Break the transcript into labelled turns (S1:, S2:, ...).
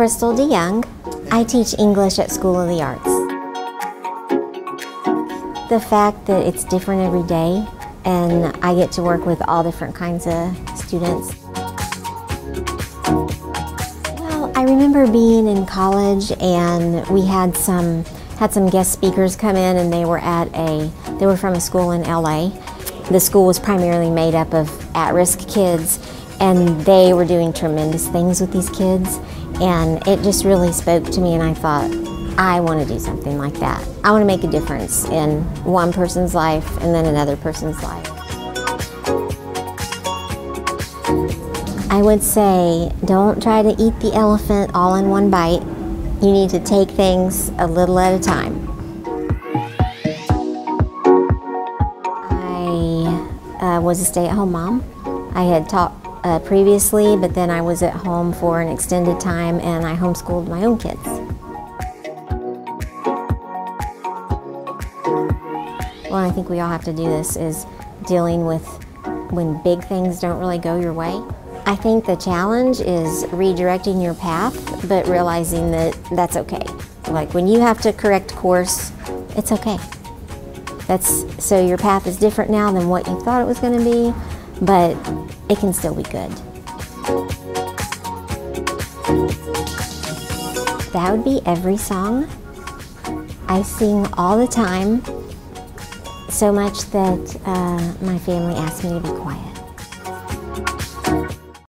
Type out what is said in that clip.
S1: Crystal DeYoung. I teach English at School of the Arts. The fact that it's different every day and I get to work with all different kinds of students. Well, I remember being in college and we had some had some guest speakers come in and they were at a they were from a school in LA. The school was primarily made up of at-risk kids and they were doing tremendous things with these kids and it just really spoke to me and I thought I want to do something like that. I want to make a difference in one person's life and then another person's life. I would say don't try to eat the elephant all in one bite. You need to take things a little at a time. I uh, was a stay-at-home mom. I had taught uh, previously, but then I was at home for an extended time and I homeschooled my own kids. Well, I think we all have to do this is dealing with when big things don't really go your way. I think the challenge is redirecting your path, but realizing that that's okay. Like when you have to correct course, it's okay. That's so your path is different now than what you thought it was going to be, but it can still be good. That would be every song. I sing all the time, so much that uh, my family asked me to be quiet.